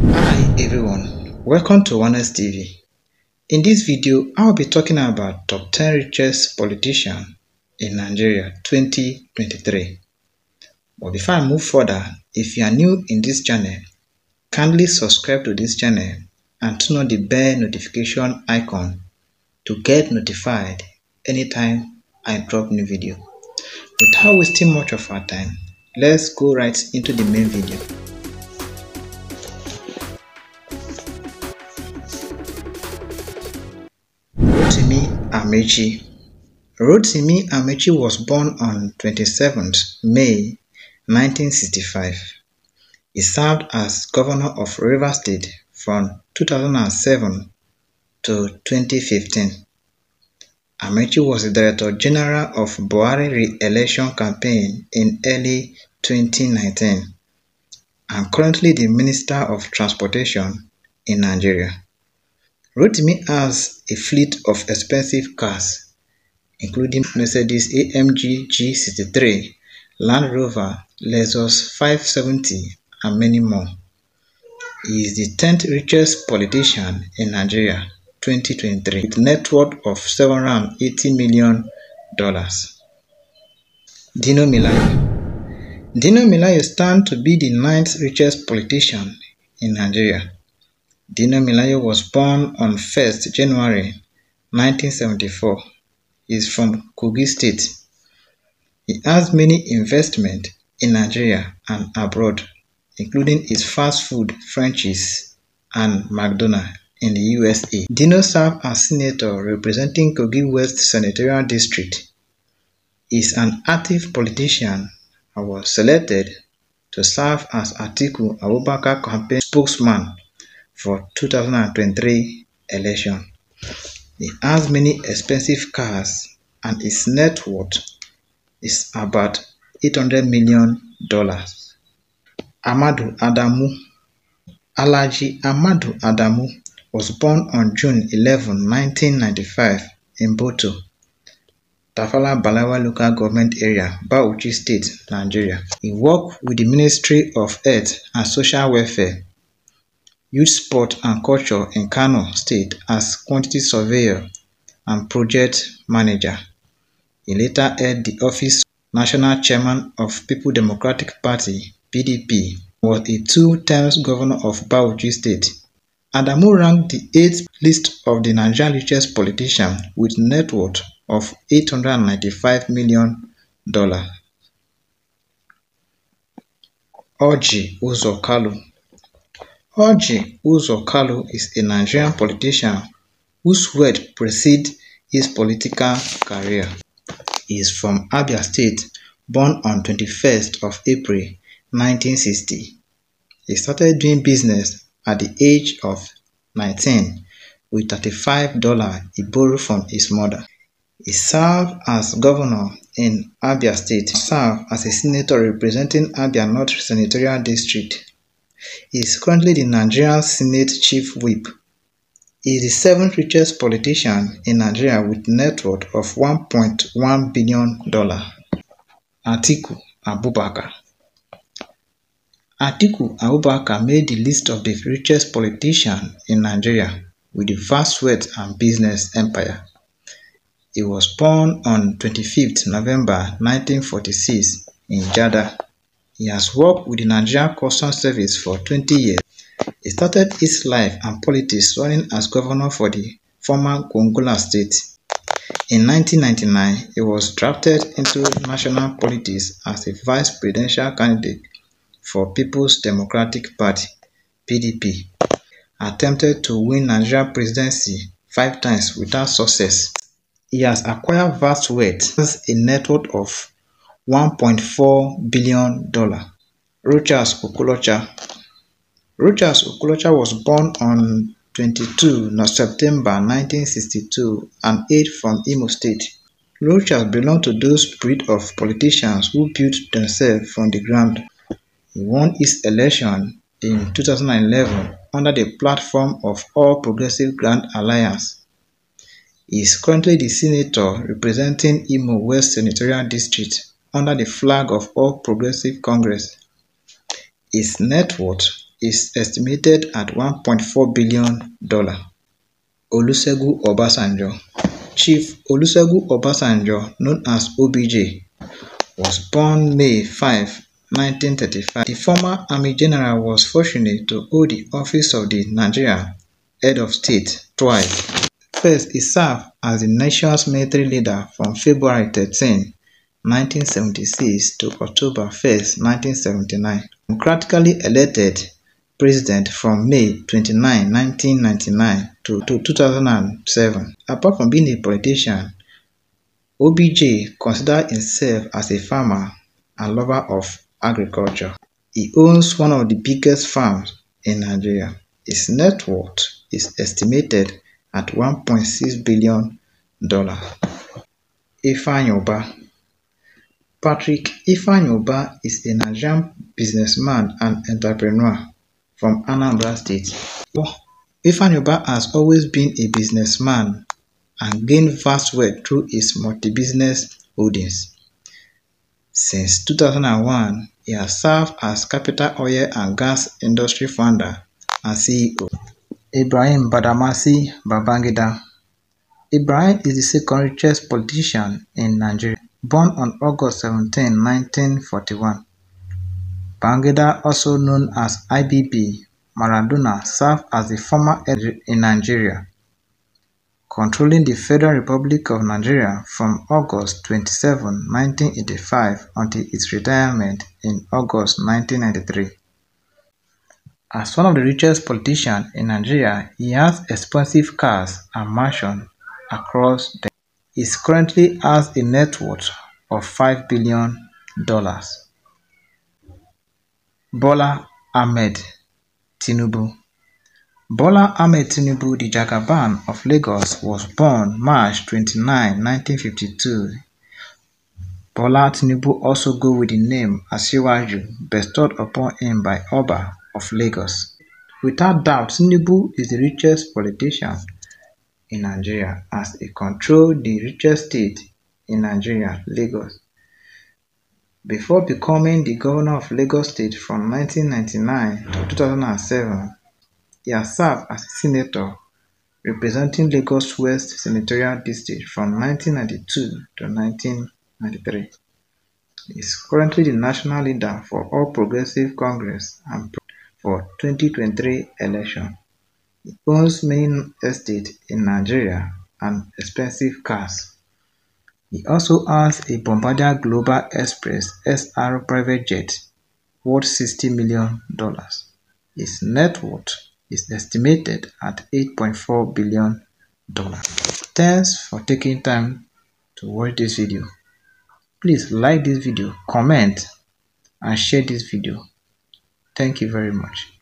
Hi everyone, welcome to Onest TV. In this video, I'll be talking about top 10 richest politician in Nigeria 2023. But before I move further, if you are new in this channel, kindly subscribe to this channel and turn on the bell notification icon to get notified anytime I drop new video. Without wasting much of our time, let's go right into the main video. Rotimi Amaechi Rotimi Amaechi was born on 27th May 1965. He served as governor of Rivers State from 2007 to 2015. Amaechi was the Director General of Buhari re-election campaign in early 2019 and currently the Minister of Transportation in Nigeria. Rotimi has a fleet of expensive cars, including Mercedes-AMG G63, Land Rover, Lexus 570, and many more. He is the 10th richest politician in Nigeria 2023 with net worth of $780 million. Dino Melaye Dino Melaye stands to be the ninth richest politician in Nigeria. Dino Melaye was born on 1st January 1974. He is from Kogi State. He has many investments in Nigeria and abroad, including his fast food franchise and McDonald's in the USA. Dino served as senator representing Kogi West Senatorial District. He is an active politician and was selected to serve as Atiku Abubakar campaign spokesman for 2023 election. He has many expensive cars and his net worth is about 800 million dollars. Amadu Adamu Alhaji Amadu Adamu was born on June 11, 1995 in Boto, Tafala Balewa Local Government Area, Bauchi State, Nigeria. He worked with the Ministry of Health and Social Welfare Youth Sport and Culture in Kano State as quantity surveyor and project manager. He later held the office national chairman of People Democratic Party (PDP), was a two-term governor of Bauchi State. Adamu ranked the eighth list of the Nigerian richest politicians with net worth of $895 million. Orji Uzor Kalu Orji Uzor is a Nigerian politician whose wealth precedes his political career. He is from Abia State, born on 21st of April 1960. He started doing business at the age of 19 with $35 he borrowed from his mother. He served as governor in Abia State, served as a senator representing Abia North Senatorial District he is currently the Nigerian Senate Chief Whip. He is the seventh richest politician in Nigeria with net worth of $1.1 billion. Atiku Abubakar Atiku Abubakar made the list of the richest politicians in Nigeria with a vast wealth and business empire. He was born on 25th November 1946 in Jada, he has worked with the Nigerian Customs Service for 20 years. He started his life and politics running as governor for the former Gongola state. In 1999, he was drafted into national politics as a vice presidential candidate for People's Democratic Party (PDP). Attempted to win Nigeria presidency five times without success. He has acquired vast wealth, has a net worth of $1.4 billion. Rochas Okorocha Rochas Okorocha was born on 22 September 1962 and hailed from Imo State. Rochas belonged to those breed of politicians who built themselves from the ground. He won his election in 2011 under the platform of All Progressive Grand Alliance. He is currently the senator representing Imo West Senatorial District under the flag of All Progressive Congress. His net worth is estimated at $1.4 billion. Olusegun Obasanjo Chief Olusegun Obasanjo, known as OBJ, was born May 5, 1935. The former Army General was fortunate to hold the office of the Nigerian Head of State twice. First, he served as the nation's military leader from February 13, 1976 to October 1, 1979. Democratically elected president from May 29, 1999 to, to 2007. Apart from being a politician, OBJ considered himself as a farmer and lover of agriculture. He owns one of the biggest farms in Nigeria. His net worth is estimated at $1.6 billion. Ifeanyi Patrick Ifeanyi is a Nigerian businessman and entrepreneur from Anambra State. Ifeanyi has always been a businessman and gained vast wealth through his multi-business holdings. Since 2001, he has served as Capital Oil and Gas Industry founder and CEO. Ibrahim Badamasi Babangida Ibrahim is the second richest politician in Nigeria, born on August 17, 1941. Babangida, also known as IBB Maradona, served as the former head in Nigeria, controlling the Federal Republic of Nigeria from August 27, 1985 until its retirement in August 1993. As one of the richest politicians in Nigeria, he has expensive cars and mansions across the He currently has a net worth of $5 billion. Bola Ahmed Tinubu Bola Ahmed Tinubu, the Jagaban of Lagos, was born March 29, 1952. Bola Tinubu also go with the name Asiwaju bestowed upon him by Oba of Lagos. Without doubt, Tinubu is the richest politician in Nigeria as he controls the richest state in Nigeria, Lagos. Before becoming the governor of Lagos State from 1999 to 2007, he has served as a senator representing Lagos West Senatorial District from 1992 to 1993. He is currently the national leader for All Progressive Congress and for 2023 election. Owns many estates in Nigeria and expensive cars. He also owns a Bombardier Global Express SR private jet worth $60 million. His net worth is estimated at $8.4 billion. Thanks for taking time to watch this video. Please like this video, comment and share this video. Thank you very much.